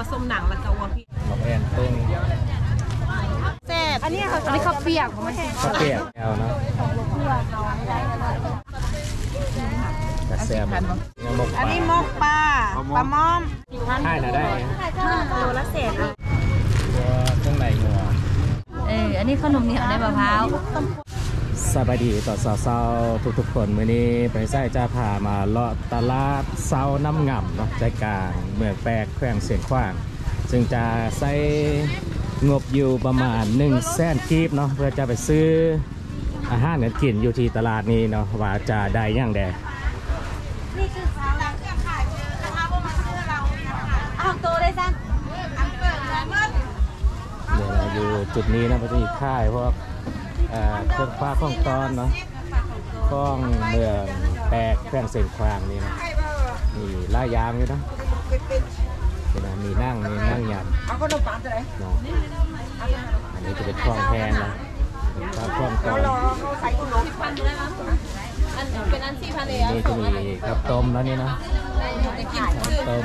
ว่าส้มหนังแล้วก็วัวพี่บอกแอนตุ้งแซ่บอันนี้ค่ะอันนี้ข้าวเปียกของมันข้าวเปียกแอลเนาะกระแซมยังมกปลาอันนี้มกปลาปลาม้อมค่ายน่ะได้โลละเศษอะตัวเครื่องในงัวเอออันนี้ขนมเหนียวในมะพร้าว สบายดีต่อสาวๆทุกๆคนมื้อนี้ไปใส่จะพามาเลาะตลาดเซาน้ำง่ำเนาะใจกลางเมืองแปลกแขวงเสียงขว้าง ซึ่งจะใช้งบอยู่ประมาณ1นึ่งแสนกีบเนาะเพื่อจะไปซื้ออาหารกันกินอยู่ที่ตลาดนี้เนาะว่าจะได้ย่างใดนี่คือสาวหลังเครื่องขายเจอนะคะว่ามาซื้อเราเนี่ยค่ะอ้าโตได้จังอันเปิดแล้วเมื่อเดี๋ยวเราอยู่จุดนี้นะมันจะมีค่ายพวก เครื่องฟ้าข้องตอนเนาะข้องเมืองแปลกแขวงเสียงขว้างนี่นะมีล่ายางอยู่เนาะเดี๋ยวนะมีนั่งมีนั่งยันเอาขนมปังจะไหนนาะอันนี้จะเป็นคลองแพงนะเป็นคลองคลองตอนเขาใส่กุหลาบอันเป็นอันสี่พันเลยนี่จะมีกับต้มแล้วนี่นะกับต้ม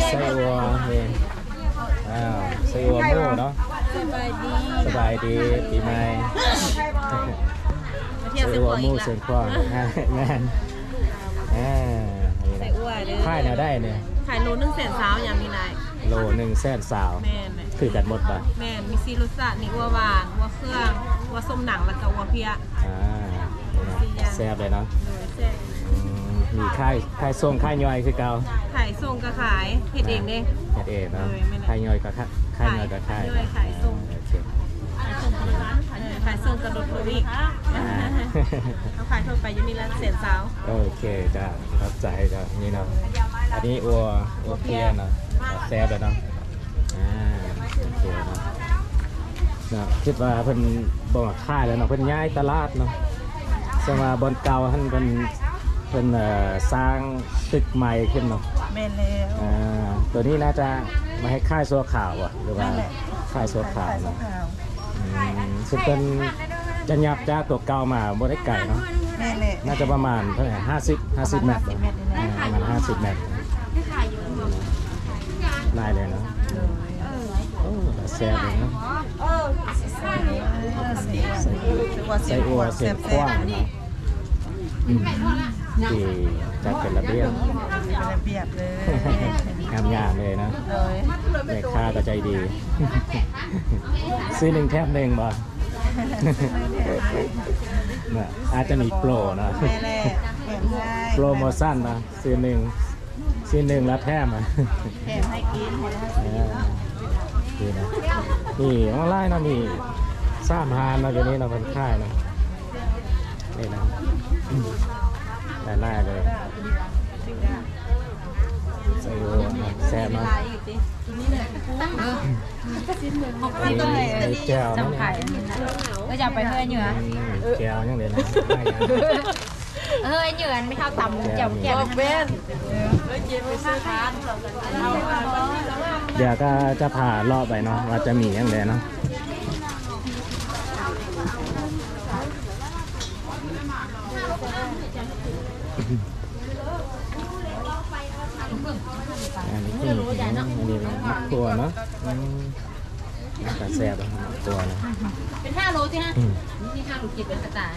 ไส้วัวนี่อ้าวไส้วัวหมูเนาะ สบายดีสบายดีปีใหม่มาเที่ยวไส้ซื้อวัขวองหอีมูกละเสียงคว้างแม่นอ่านี่ใส่นะอ้วนเลยค่ายแนวได้เนี่ยขายโลนึงแสนสาวอย่างมีนายโลหนึ่งแสนสาวแม่นเลยคือกันหมดป่ะแม่นมีซีรสชาตินี่วัวหวานวัวเครื่องวัวส้มหนังแล้วก็วัวเพียอ่านี่นะแซ่บเลยเนาะโดยแซ่บอืมมีค่ายค่ายส่งค่ายย่อยคือเก่าขายส่งก็ขายเฮ็ดเองเด้เฮ็ดเองเนาะเลยไม่ได้ค่ายย่อยก็ค่าย ค่ายย่อยก็ค่ายย่อยขายส่ง โอเคขายส่งกับร้านขายขายส่งกระโดดโลอีกอ่าเขาขายทั่วไปอยู่นี่ละแสนสาวโอเคจ้ะรับใจจ้ะนี่เนาะอันนี้อัวอัวเพียเนาะแซ่บเลยเนาะอ่าโอเคเนาะเนาะคิดว่าเพิ่นบ่มาค่ายแล้วเนาะเพิ่นย้ายตลาดเนาะสมาบอนเก่าท่านเพิ่นเพิ่นเอ่อสร้างตึกใหม่ขึ้นเนาะแม่นแล้ว อ่าตัวนี้น่าจะ มาให้ค่ายสัวขาวอะหรือว่านั่นแหละค่ายสัวขาวขายส่งเนาะขาวอืมซึ่งเป็นจะยับจากตัวเก่ามาบ่ได้ไก่เนาะแม่นแหละน่าจะประมาณเท่าไหร่ห้าสิบห้าสิบเมตร50เมตรนี่นะอ่าประมาณห้าสิบเมตรได้เลยเนาะโอ้แต่แซ่บเลยเนาะใส่ใส่อัวเสียงกว้างเนาะอืมที่จัดเป็นระเบียบ เป็นระเบียบเลย งามงามๆเลยนะเลยแม่ค้าก็ใจดี ซื้อหนึ่งแถมหนึ่งบ่น่ะอาจจะมีโปรนะแม่แหละแถมให้โปรโมชั่นนะซื้อหนึ่งซื้อหนึ่งแล้วแถมอะแถมให้กินอ่าดีนะนี่ออนไลน์นะมีสามพานนะเดี๋ยวนี้เราเป็นค่ายนะนี่นะอืมได้ไล่เลยใส่โรนะแซ่บนะอันนี้มีแก้วนะจำไข่เนี่ยก็จะไปเพื่อเหนืออืมแก้วยังเดี๋ยวนะได้ยังเฮ้ยเหนือไม่เท่าตำเจียวแก่บอกเป็นเดี๋ยวก็จะผ่ารอบไปเนาะว่าจะมียังไงเนาะ อันนี้ที่มีอันนี้เป็นมักตัวเนาะอืมแต่แซ่บอะมักตัวนะเป็นห้าโลสิฮะอืมนี่ห้าโลกิบเป็นกระต่าย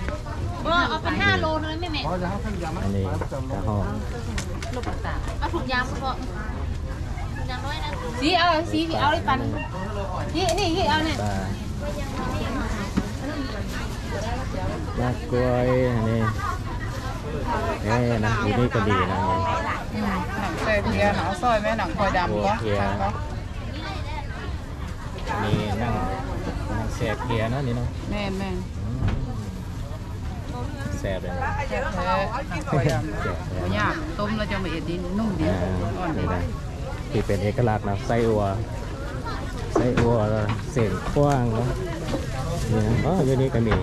เออเอาเป็นห้าโลเลยแม่แม่อันนี้กระหอมลูกกระต่ายเอาถุงยางพอถุงยางน้อยนะสีเอาสีเอาเลยปันนี่นี่นี่เอาเนี่ยปลาลากกล้วยอันนี้ เอ้นะอยู่นี่ก็ดีนะหนังเตยเพียหนังซอยแม่หนังคอยดำก็นี่นั่งนั่งแสบเกียร์เนาะนี่เนาะแม่แม่อืมแสบเลยนะแท้หนังคอยดำแสบเลยบ่ยากต้มแล้วจะมาเอ็ดดินนุ่มดีอ่าอ่อนดีนี่นะที่เป็นเอกลักษณ์นะไส้อัวไส้อัวเส้นกว้างเนาะนี่นะอ๋ออยู่นี่ก็มี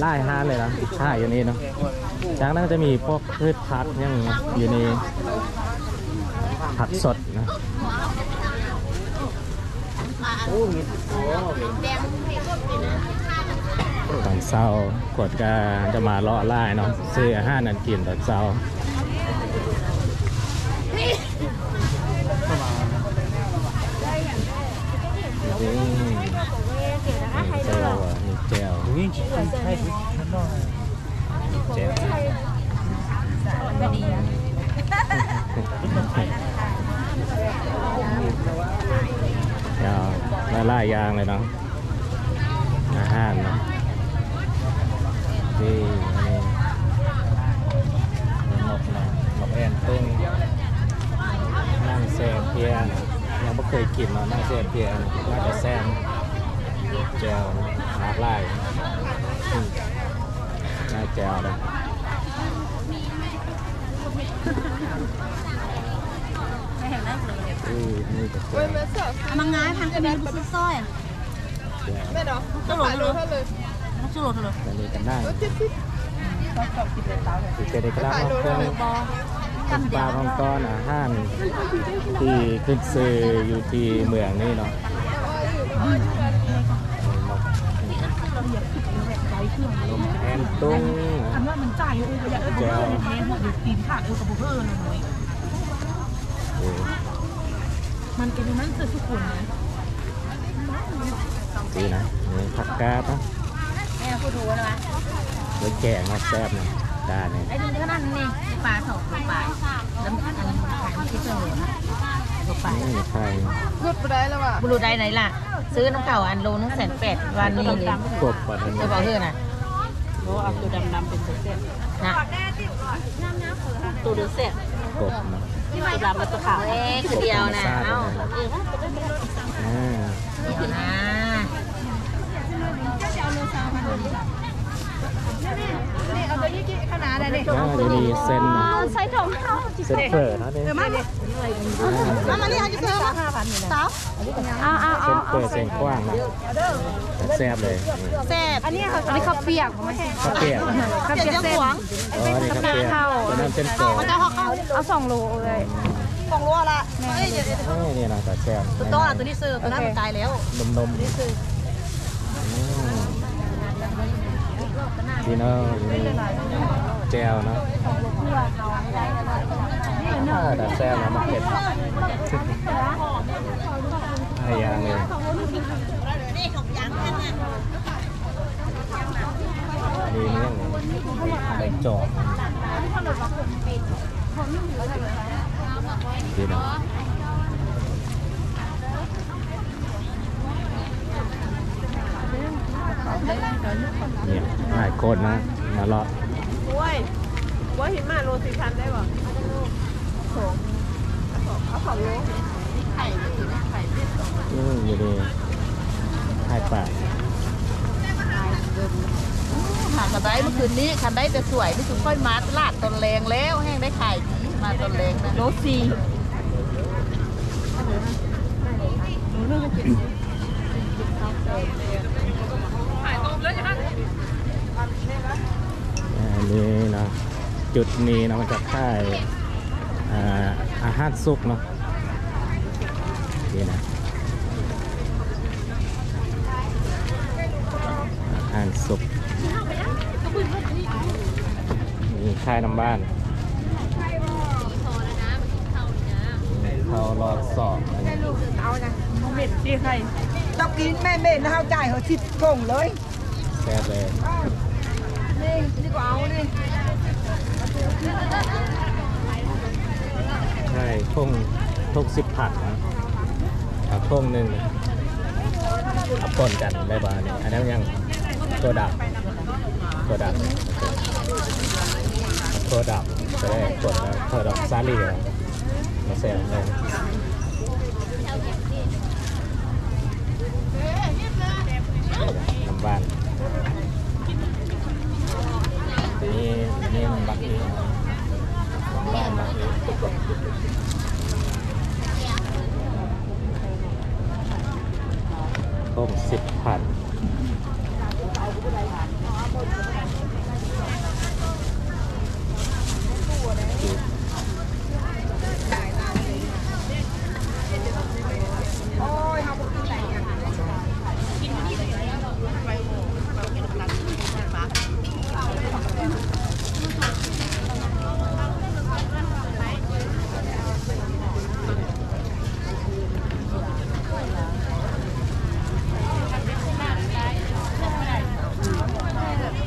ไล่ห้านเลยนะใช่อยู่นี่เนาะจากนั้นก็จะมีพวกพืชผักอยังอยู่ในผักสดนะตอนเช้ากดก็จะมาเลาะไล่เนาะซื้ออาหารนั่นกินตอนเช้า แจวแจวอยาวล่าล่ยางเลยเนาะอาหารเนาะนี่หมกนะหมกแอนตึ้งนั่งแซมเพียยังไม่เคยกินเนานั่งแซมเพียน่าจะแซมเจล หาดลายอืมน่าแจวเลยไม่เห็นนั่งเลยอือนี่ก็แจวมังงายพันกระเบนซื้อสร้อยแจวไม่เนาะขายโลเท่าเลยต้องสู้รถเลยอันนี้ก็นั่งเจ็ดสิบที่เป็นเอกลักษณ์ของเครื่องบอเป็นปลาของก้อนอาหารที่ขึ้นซื้ออยู่ที่เมืองนี่เนาะนมแอนตุ้งอันว่ามันจ่ายเอออย่าเออแจวแทนหมดอยู่ตีนขาดเออกับบุเบอร์เลยหน่อยโอ้มันเป็นนั้นเจอทุกคนนะดีนะนี่ผักกาดนะแม่พูดถูนะไว้แกงเนาะแซ่บเนาะดาเนี่ยไอ้ดูเท่านั้นนี่ปลาถกปลาแล้วอันขายไม่คิดเรื่องหรอนะ ตกปลานี่ไข่รุดไปได้แล้วว่ะบุรุษใดไหนล่ะ ซื้อน้ำเก่าอันโลนึงแสนแปดวันนี้เลยกบปัดอันจะนี้บอกเพื่อนน่ะโอ้เอาตัวดำๆเป็นเส้นนะตัวเดือดเส้นกบเนาะตัวดำกับตัวขาวเอ้คือเดียวนะเอ้าอ่าเดี๋ยวนะ นี่เอาตัวยี่กี่ขนาดไหนนี่แล้วอยู่นี่เส้นเนาะใส่ถุงเท้าเส้นเฟอร์เนาะเนี่ยมาเนี่ยมามานี่เอาจะเซอร์มาห้าพันนี่นะเอาเอาเอาเส้นเฟอร์เส้นกว้างเนาะแซ่บเลยนี่แซ่บอันนี้อันนี้ข้าวเปียกไม่ใช่ข้าวเปียกข้าวเปียกเส้นอ๋อนี่ข้าวเปียกแล้วนั่นเส้นเฟอร์มันจะห่อข้าวเอาสองโลเลยของรัวละเอ้ยเดี๋ยวเอ้ยนี่นะแต่แซ่บตัวโตอะตัวนี้ซื้อตัวนั้นมันตายแล้วนมนมนี่ซื้อ ดีเนาะดีเนาะแจวเนาะอ่าแต่แซ่บเนาะมันเผ็ดอะไรอย่างเลยดีเนี่ยใบจอกดีเนาะ เนี่ย หลายคนนะมาเลาะโอ้ยว่าหินมาโลสี่พันได้ป่ะเอาสองโลอืมอยู่ดีหายปากหากระไดเมื่อคืนนี้คันได้แต่สวยนี่คือค่อยมาตลาดตนแรงแล้วแห้งได้ขายดีมาตนแรงนะโลสี่ อันนี้นะ จุดนี้นะมันจะค่ายอ่าอาหารสุกเนาะนี่นะอาหารสุกมีค่ายน้ำบ้านเขารอดสอบเม็ดดีใครต้องกินแม่เม่นเอาจ่ายเขาสิบกงเลยแซ่บเลยนี่นี่ก็เอานี่ ใช่ทงทงสิบผักนะเอาทงหนึ่งเอาปนกันได้บ้านี่อันนั้นยังตัวดับตัวดับตัวดับจะได้กดแล้วตัวดับซาลีอมาเสียเลยน้ำบ้านนี่นี่มันบักนี่น้ำบ้านบักนี่ ต้มสิบผัด โอ้ยเขาบอกกินไหนอะ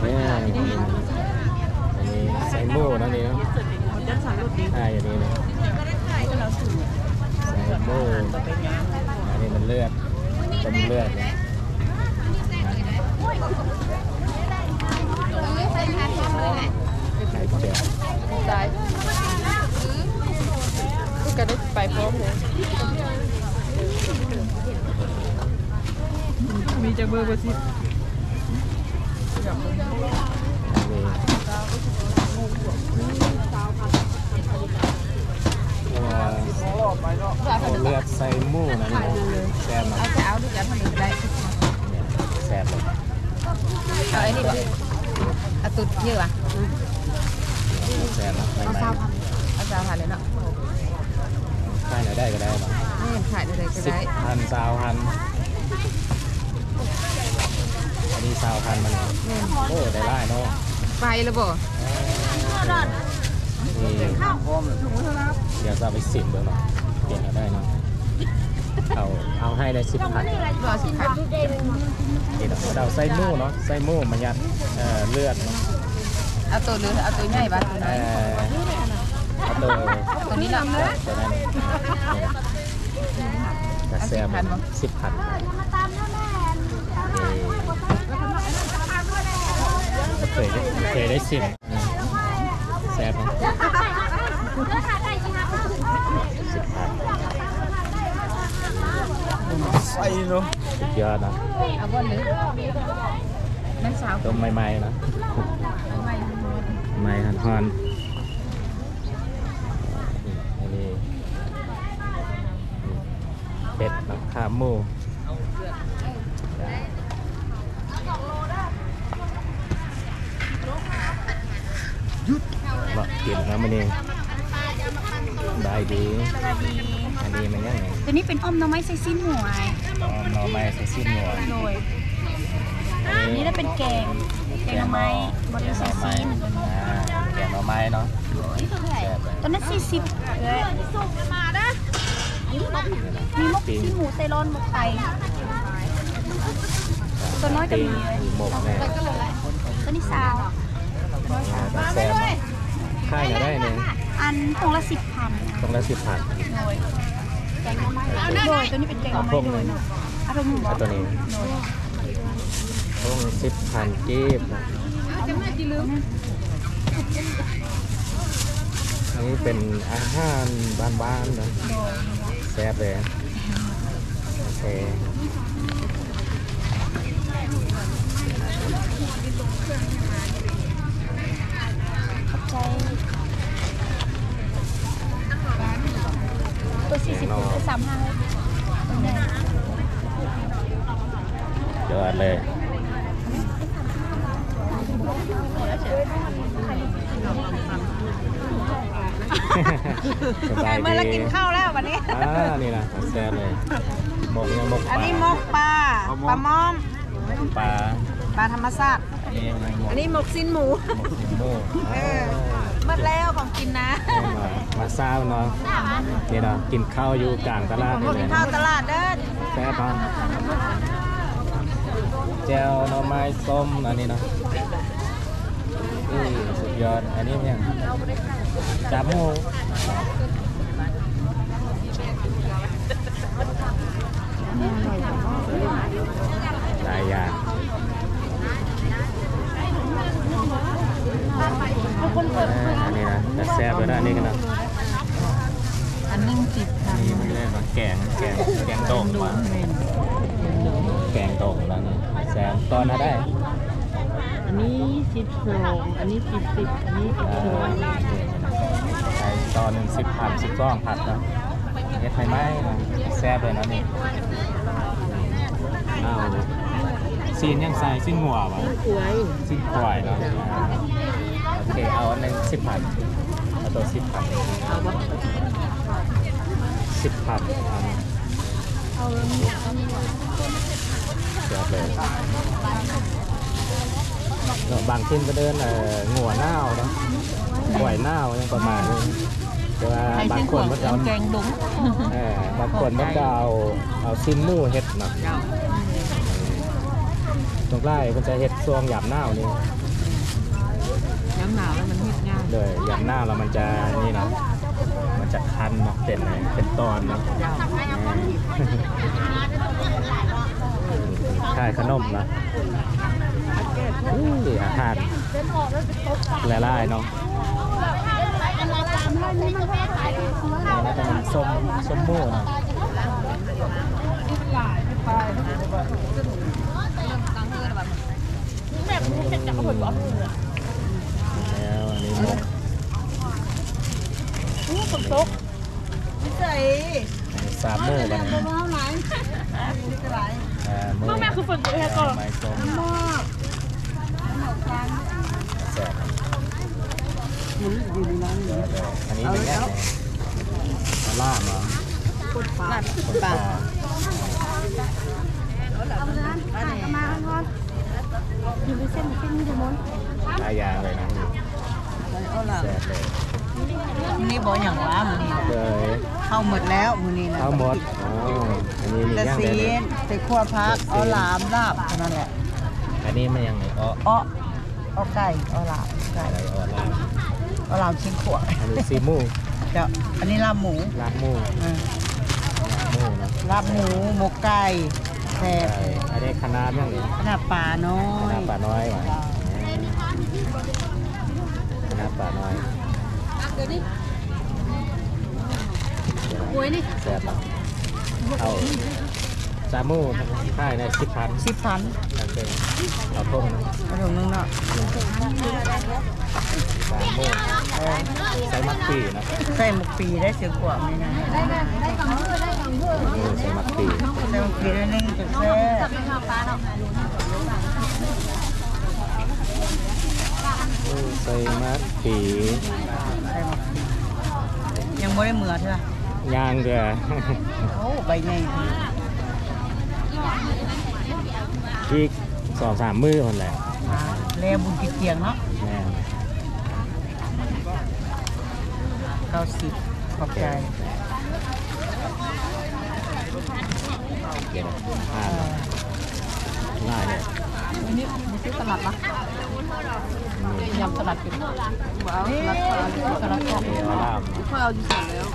เนี่ยอันนี้ใส่หมูนะนี่เนาะ มันจะสั่งรถดี อ่าอย่างนี้เลย หมูอันนี้มันเลือดต้มเลือดนะไข่เจียว ได้ก็กันได้ไปพร้อมเลย มีจะ เบอร์เบอร์สิอันนี้เอาเลือดใส่หมูนั่นแซ่บนะเอาจะเอาด้วยกันทำอีกได้แซ่บเลยอาไอ้นี่บ่เอาตุดเยอะอะแซ่บนะใหม่เอาสาวผ่านเลยเนาะๆใช่ไหนได้ก็ได้หรอไม่เห็นขายเลยก็สิบพันสาวพันอันนี้สาวพันมันโอ้ได้ไล่เนาะไปแล้วบ่นี่เดี๋ยวจะเอาไปสิบเดี๋ยวเนาะเปลี่ยนเอาได้เนาะเอาเอาให้ได้สิบพันบ่สิขายนี่เนาะเราใส่หมูเนาะใส่หมูมันยัดเอ่อเลือดเนาะเอาตัวหรือเอาตัวใหญ่บ้างตัวน้เอ่อยอเอาตัวตัวนี้เนาะตัวนั้นกระแซมสิบพัน เคยได้เคยได้สิบแซ่บสิบพันใส่เนาะสุดยอดนะเอาบ่หรือนั่นสาวต้มใหม่ๆนะใหม่หันหันเป็ดนะขาหมูเลาะ กินนะมันเองได้ดีอันนี้มันยังไงตัวนี้เป็นอ้อมหน้ำไม้ใส่สิ้นหมวยอ๋อหน่อไม้ใส่สิ้นหัวโดยอันนี้ถ้าเป็นแกงแกงหน่อไม้บริหใส่น่อไม้สิ้นอ่าแกงหน่อไม้เนาะนี่เท่าไหร่แซ่บเลยตอนนั้นสี่สิบเลยมีมกสิ้นหมูไซรอนหมกไก่ตัวน้อยก็มีเลยหมกแน่ตัวนี้ซาวแต่แซ่บ ค่ายจะได้เนี่ยอันตรงละสิบพันตรงละสิบพันโดยแกงหน่อไม้โดยตัวนี้เป็นแกงหน่อไม้เอาพวกโดหนึ่ยงอารมณ์หมูเอาตัวนี้ตรงสิบพันกีบนะนี่เป็นอาหารบ้านๆนะแซ่บเลยโอเค ขอบใจตัวสี่สิบตัวสามห้าเลยยอดเลยเมื่อเรากินข้าวแล้ววันนี้อ่านี่นะแซ่บเลยหมกยังหมกปอันนี้มกปลาปลาม่อมปลาปลาธรรมชาติอันนี้อะไรหมกอันนี้หมกสิ้นหมู ดแล้วของกินนะ มามาซาเนาะนี่เนาะกินข้าวอยู่กลางตลาดนี่เลยข้าวตลาดเด้อแซ่บเนาะแจ่วหน่อไม้ส้มอันนี้เนาะนี่สุดยอดอันนี้มันยังจับหมูหลายอย่างอ่า อันนี้นะแต่แซ่บเลยนะอันนี้กันนะอันนึงสิบค่ะนี่มันเรียกว่าแกงแกงแกงโด่งมาแกงโด่งแล้วนี่แซมตอนน่ะได้ อันนี้สิบสองอันนี้สิบสิบอันนี้สิบเอ่สอองใส่ตอนหนึ่งสิบผัดสิบก้องผัดนะเฮ็ดไฟไหมนะแซ่บเลยนะนี่อ้าวซีนยังใส่ซีนหัววะสวยซีนควายเนาะอ่าโอ เค เอาอันหนึ่งสิบผัดเอาตัวสิบผัดเอาปะสิบผัดเอาเดี๋ยวเลยเนาะบางขึ้นก็เดินเอ่องัวหน้าวเนาะหวยหน้าวยังประมาณนี้แต่ว่าใครบางเส้นคขวนดมันจะเอาแกงดุงเออบางคนมันก็เอาเอาซินหมูเฮ็ดเนาะเจ้าตรงไล่มันจะเฮ็ดซวงหยาบหน้าว นี่ย้ำหนาวแล้วมันเฮ็ดง่ายเลยหยาบหน้าวแล้วมันจะนี่เนาะมันจะคันเนาะเป็นอะไรเป็นตอนนะขายขนมนะอุ้ยอาหารหลายๆเนาะนี่น่าจะเป็นส้มส้มโม่นะแล้วอันนี้หมกใส่สามโม่กันเท่าไหร่อ่าโม่แม่คือฝนตกแค่ก่อนไม้ส้มแซ่บอันนี้เป็นแง่ปลาล่ามาคนปลาอยู่ในเส้นเส้นนี้เดี๋ยวมนหลายอย่าเลยนะ ล่ะแซ่บเลยมื้อนี้บ่อย่างว่ามื้อนี้นะเลยเข้าหมดแล้วมื้อนี้นะข้าวหมดอ๋ออันนี้มีแต่ย่างซีเดียวนใส่ขั่วพักเอาหลามลาบเท่านั้นแหละอันนี้มันยังไงอ้ออ้อเอาไก่เอาหลามไก่อะไรอ้อลาบเอาหลามชิ้นขวอันนี้ซีหมูเจ้าอันนี้ลาบหมูลาบหมูเออลาบหมูนะลาบหมูหมกไก่แซ่บใช่อันนี้คณะน้ายังไงขนาดปลาน้อคณะยป่าน้อยว่ะคณะ ป่าน้อยเดี๋ยวนี้โอ้ยนี่แซ่บเนาะเอาจามูค่ายในสิบพันสิบพันโอเคเอาต้มนะกระถงนึงเนาะจามูใส่มักปีนะใส่หมกปีได้เสือกว่าไม่นะนี่ใส่มักปีใส่หมกปีได้นึงจะแซ่บ ใส่มักปีใส่หมกปียังไม่ได้เหมือเท่าไหร่ย่างเดือโอ้ใบใหญ่ดีอีกสองสามมือคนแหละอ่าแลบุญกิเกียงเนาะแม่เก้าสิบขอบใจเก็บอ่าง่ายเลยวันนี้มาซื้อสลัดปะ ยำสลัดกินว้าวสลัดสลัดกรอบเออลาบเพื่อเอาอยู่สั่งแล้ว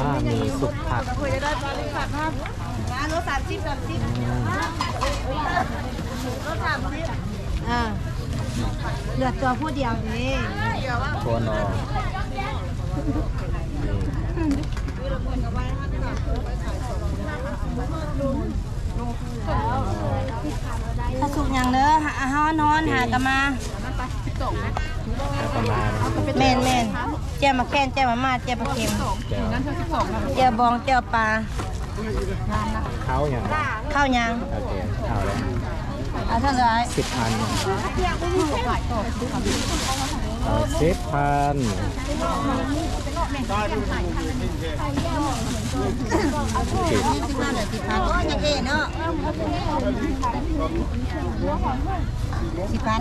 ลาบมีสุกผักคุยได้ปลาลิฝัดห้าร้านรถสามสิบสามสิบอืมรถสามสิบอ่าเหลือตัวผู้เดียวนี่ตัวนอนี่ ถ้าสุกอย่างเด้อหาห้านอนหากะมาแล้วประมาณแม่นแม่นเจ้ามาแค้นเจ้ามามาเจ้าปลาเค็มแก้วเจ้าบองเจ้าปลาเขาอย่างข้าวยังโอเคเอาเลยเอาเท่าไหร่สิบพันเอาสิบพันสิบห้า เหลือสิบพันโอ้ยยังเอ๋เนาะสิบพัน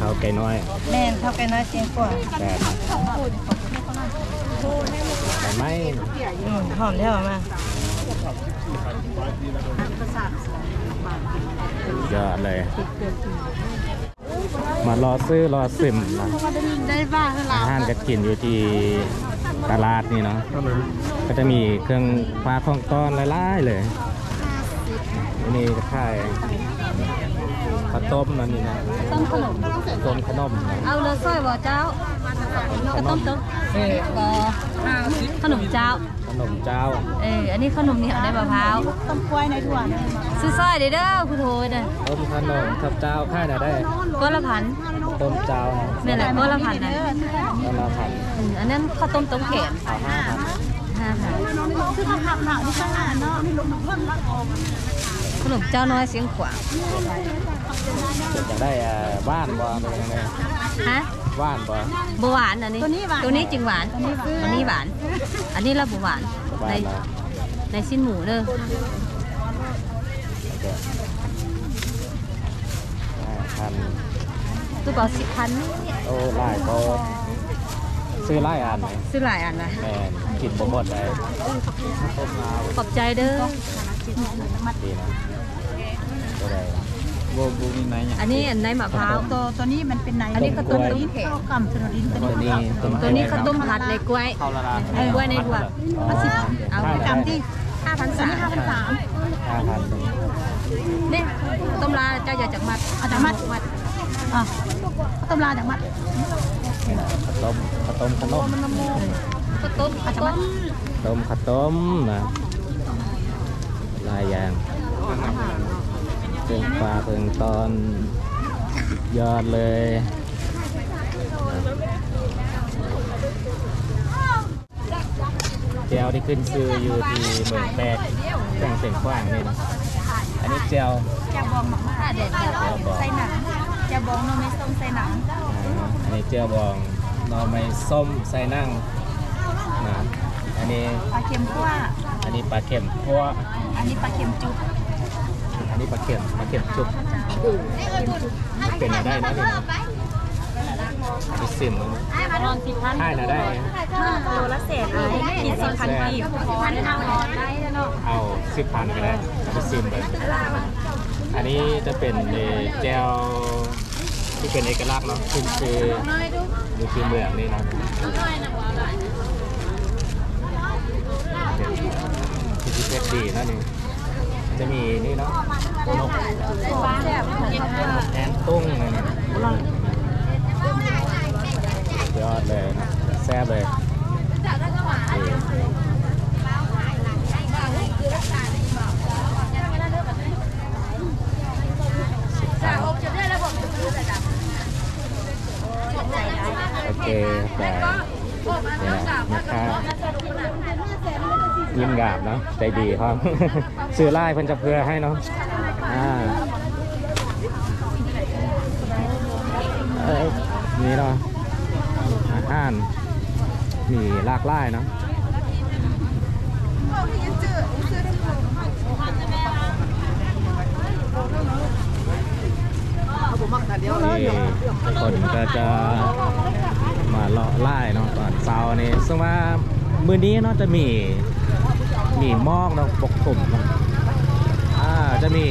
เอาไก่น้อยแม่นเท่ากันน้อยเสียงกว่าแปดไก่ไหมอืมหอมเท่ามายอดเลย มารอซื้อรอซิมนะได้บ้างเวลาอาหารจะกินอยู่ที่ตลาดนี่เนาะก็จะมีเครื่องปลาทองต้อนหลายๆเลยอันนี่จะขายข้าวต้มนั่นนี่นะต้มขนมต้มขนมนะเอาเลือดสร้อยบ่เจ้าขนมต้มบ่ขนมเจ้าข นมเจ้า เออ อันนี้ขนมนี่เอาได้มะพร้าวต้มกล้วยในถั่วซื้อสร้อยเด้อเด้อผู้โทยเด้อต้มขนมทับเจ้าค่ายไหนได้ก็ละพันต้มเจ้านี่นแหละก็ละพันนะต้มละพันอืมอันนั้นข้าวต้มต้มแขนเอาห้าพันห้าพันขนมเจ้าน้อยเสียงขวางเดี๋ยวจะได้อ่าบ้านบ่เป็นยังไงฮะ บ้านบ่บหวานอันนี้ ตัวนี้จึงหวานอันนี้หวาน อันนี้ละบหวาน ในบ้านเราในสิ้นหมูเด้อโอเคห้าพันตู้เปล่าสิบพันโอ้ไล่ก็ซื้อไล่อันไหมซื้อหลายอันนะแม่นกินบ่หมดได้ต้มน้ขอบใจเด้อำดีนะก็ได้ บัวบูมีไหนเนี่ยอันนี้อันในมะพร้าว ตัวตัวนี้มันเป็นไหนอันนี้ข้าวต้มลิ้นข้าวกำสนดินตัวตัวนี้นี้ตัวนี้ข้าวต้มผัดในกล้วยข้าวละลานในกล้วยในถั่วเอาสิเอาห้าไปกำที่ห้าพันสามห้าพันสามห้าพันนี่ต้มลาเจ้าอย่าจากมัดอาจากมัดมัดอะข้าวต้มลาจากมัดข้าวต้มข้าวต้มขนมข้าวต้มข้าวต้มต้มข้าวต้มนะหลายอย่าง เพิ่งปลาเพิ่งตอนยอดเลยเจลที่ขึ้นซื้ออยู่ที่เมืองแปกแข่งเสียงกว้างนี่นะอันนี้เจลจะบองหมักม่าเด็ดใส่หนังจะบองโนเมส้มใส่หนังอ่าอันนี้เจลบองหน่อไม้ส้มใส่นั่งนะอันนี้ปลาเค็มคั่วอันนี้ปลาเข็มเพราะว่าอันนี้ปลาเค็มจุ๊บอั นนี้ปลาเข็มปลาเข็มจุบมันเป็นอะไรได้นะนี่นะอันนี้ซิมเลยนะนอนสิพันให้นะได้ไหมโลละเศษเลยกินสิพันกีบพันทางนอนได้แล้วเนาะเอาสิบพันก็ได้เอาไปซิมเลยอันนี้จะเป็นเอ่อแจวที่เป็นเอกลักษณ์เนาะขึ้นชื่อดูคือเมืองนี่นะที่ที่เพชรดีนะนี่ จะมีนี่เนาะนกแซ่บกินค่ะแอนตุ้งอะไรเนี่ยยอดเลยนะแซ่บเลยโอเคแต่เนี่ยนะนะคะยิ้มงามเนาะใจดีครับ ซื้อไล่เพิ่นจะเพื่อให้เนาะอ่านี่เนาะอาหารมีหลากหลายเนาะนี่คนก็จะมาเลาะไล่เนาะตอนเช้านี้ซึ่งว่ามื้อนี้เนาะจะมีมีหมอกเนาะปกคลุมเนาะ จะมี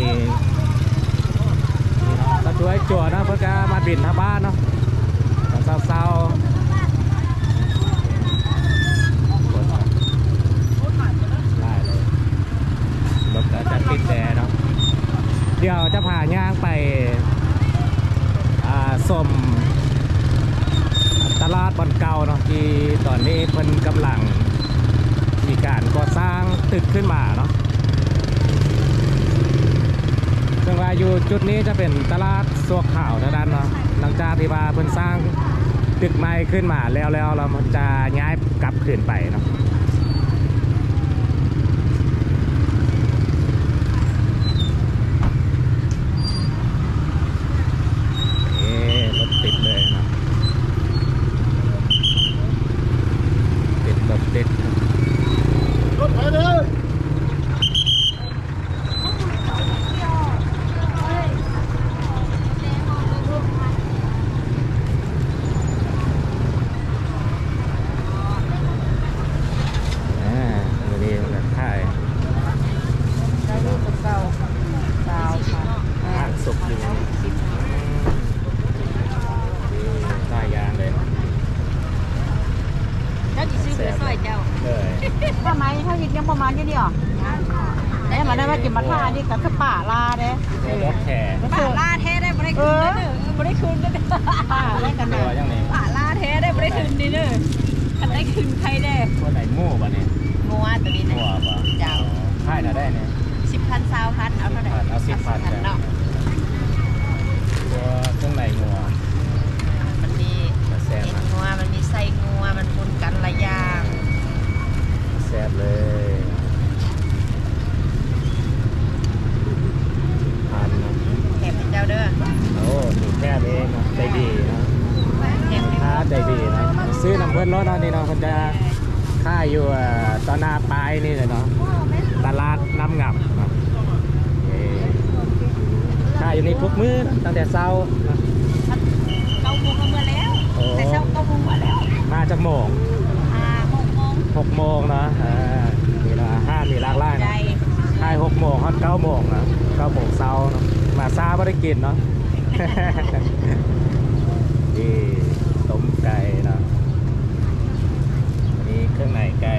ก็ช่วยจั่วนะเพื่อก็มาบินทางบ้านเนาะตอนเศร้าได้เลยรถก็จะติดแดเนาะเดี๋ยวจะพาย่างไปสมตลาดบอนเก่าเนาะที่ตอนนี้เพิ่นกำลังมีการก่อสร้างตึกขึ้นมาเนาะ ซึ่งว่าอยู่จุดนี้จะเป็นตลาดสัวข่าวเท่านั้นเนาะหลังจากที่ว่าเพิ่นสร้างตึกใหม่ขึ้นมาแล้วแล้วเราจะย้ายกลับคืนไปเนาะเอ๊ะรถติดเลยเนาะติดรถติดครับอ่าวันนี้มันก็ถ่าย ได้ลูกเก่าเก่าค่ะ อ่านสุกอยู่ได้ยางเลย เจ้าจีซื้อไปซอยเจ้า เลย ทำไมถ้ากินยังประมาณนี้เดียวเนี่ยมันได้มากินมาท่านี่กับคือป่าลาเด้ เดี๋ยวรถแข่ ป่าล่าแท้ได้บ่ได้คืนเด้อบ่ได้คืนเด้อ ป่าเล่นกัน ตั นะ วยังไง ป่าล่าแท้ได้บ่ได้คืนนี่เด้อคันได้คืนใครได้ ตัวไหนโม่ปะเนี่ย งัวตัวนี้ หั นะ วปะ เจ้า ค่ายน่ะได้เนี่ย สิบพันสาวพันเอาเท่าไหร่ เอาสิบพัน พันเนาะ ตัวเครื่องในหัว มันมี มาแซ่ เอ็ บ นงัวมันมีไส้งัวมันปนกันหลายอย่าง แซ่บเลยพันนะ แถมให้เจ้าเด้อ โอ้ถูกแค่เองนะใจดีนะ แถมให้ ค้าใจดีนะซื้อ น้ำเพื่อนรถเนาะนี่เนาะมันจะค่ายอยู่อ่าตอนหน้าปลายนี่เลยเนาะตลาดน้ำงับเนาะเอ่อค่ายอยู่นี่ทุกมื้อตั้งแต่เช้านะเก้าโมงก็เมื่อแล้วโอ้แต่เช้าเก้าโมงมาแล้ว มาจากโมงอ่าหกโมงหกโมงเนาะอ่านี่เนาะห้ามีหลากหลายใจเนาะค่ายหกโมงฮอดเก้าโมงนะเก้าโมงเช้าเนาะมาซาไม่ได้กินเนาะนี่ต้มไก่ เนาะอันนี้เครื่องในไก่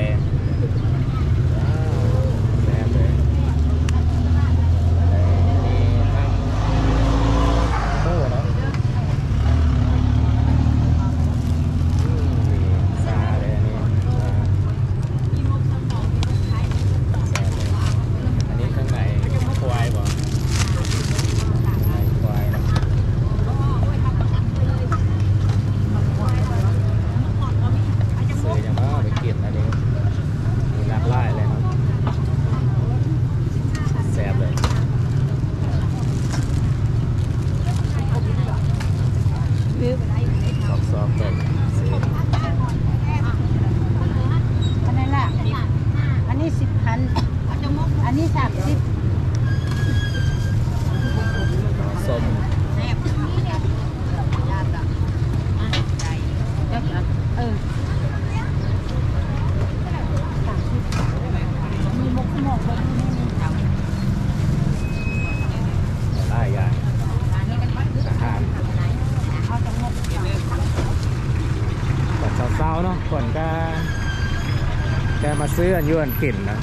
ว้าวแซ่บเลยอันนี้ทั้งโอ้เนาะอืมนี่ซาเลยอันนี้ซาแซ่บเลยอันนี้เครื่องในควายบ่เครื่องในควายเนาะ ซื้อยังว่าไปเก็บอันนี้มีหลากหลายเลยเนาะแซ่บเลยซอกซอกๆเลยซื้อ อันนั้นล่ะอันนี้สิบพันอันนี้สามสิบ ส้ม เออสามสิบมีมกหมกไว้ที่นี่นี่ หลายอย่างอาหาร เอาจังหวัด ตอน เช้าๆเนาะก่อนก็แกมาซื้ออันยวนกลิ่นนะ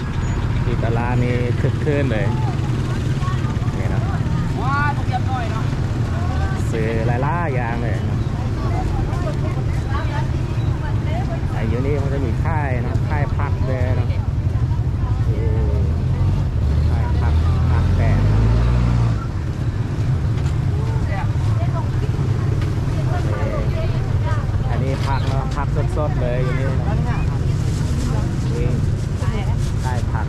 ที่ตลาดนี้คึกคืนเลยนี่นะซื้อหลายๆอย่างเลยนะไอ้อยู่นี่มันจะมีค่ายนะค่ายพักเลยนะเออค่ายพักพักแต่ อันนี้พักเนาะพักสดๆเลยอยู่นี่นะนี่ค่ายพัก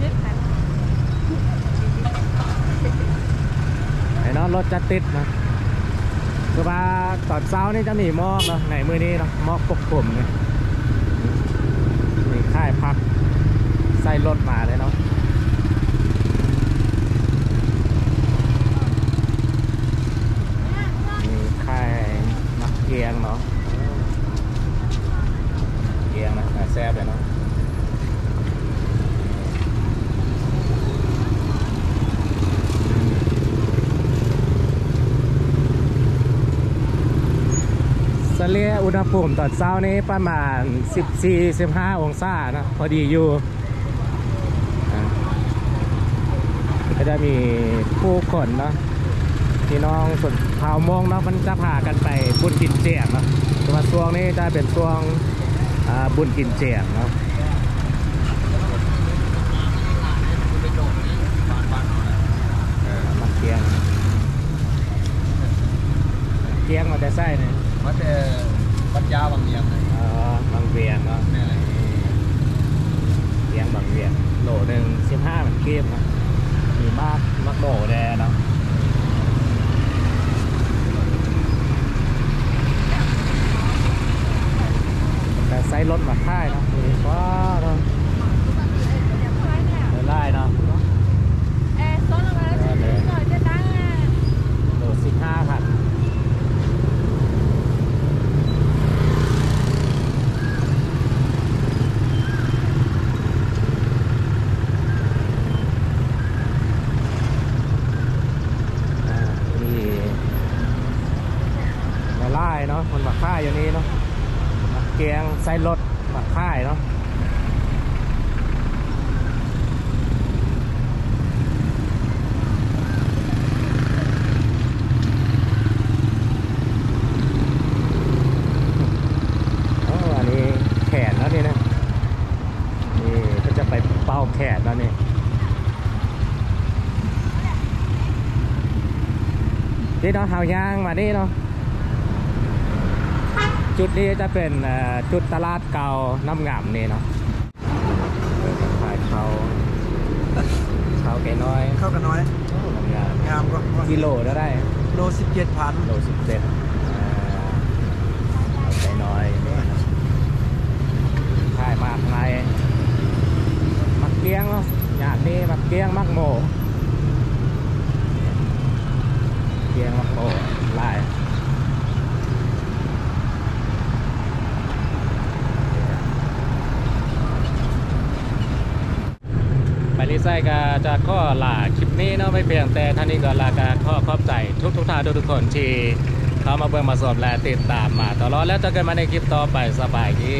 ไอ้เนาะรถจะติดนะคือว่าตอนเช้านี่จะมีมอกเนาะในมือนี้เนาะมอกปกคลุมเนี่ยมีค่ายพักใส่รถมาเลยเนาะมีค่ายมักเกียงเนาะเกียงนะอ่า แซ่บเลยเนาะสเลียอุณหภูมิตอนเช้านี้ประมาณ 14-15 องศานะพอดีอยู่ก็จะมีผู้คนเนาะพี่น้องส่วนเผ่ามงเนาะมันจะพากันไปบุญกินเจียงเนาะแต่ว่าช่วงนี้จะเป็นช่วง บุญกินเจียงเนาะเออมาเกียงเกียงมาแต่ไส้เนี่ยมาแต่ปัญญาบางเนียงเลยเอ่อบางเวียนเนาะแม่เลยเลี้ยงบางเวียนโหลหนึ่งสิบห้าเหมือนเกมนะมีมากมากโหลแดเนาะแต่ไซส์รถมาค่ายเนาะมีว้าวเนาะไล่เนาะ เอ๊ะโซนอะไรหน่อยจะตั้งอะ โหลสิบห้าพันอ่านี่มาไล่เนาะมันมาค่ายอยู่นี่เนาะมาเกียงไซส์รถมาค่ายเนาะ อ๋ออันนี้แขนแล้วนี่นะ นี่ก็จะไปเป้าแขนแล้วนี่ นี่เนาะหาวยางมานี่เนาะจุดนี้จะเป็นเอ่อจุดตลาดเก่าน้ำงามนี่เนาะเออขายเขาเขาแก่น้อยเข้ากันน้อยน้ำงามงามก็กิโลเท่าได้โลสิบเจ็ดพันโลสิบเจ็ดใจน้อยถ่ายมากไงมักเกี้ยงเนาะอย่างนี้มักเกี้ยงมักโม เกียงมักโมลายไปลิไซก็จะข้อลาคลิปนี้เนาะไม่เพียงแต่ท่านนี้ก็ลากาข้อขอบใจทุกทุกท่านทุกๆคนที่เข้ามาเบิ่งมาสอบและติดตามมาตลอดแล้วเจอกันมาในคลิปต่อไปสบายดี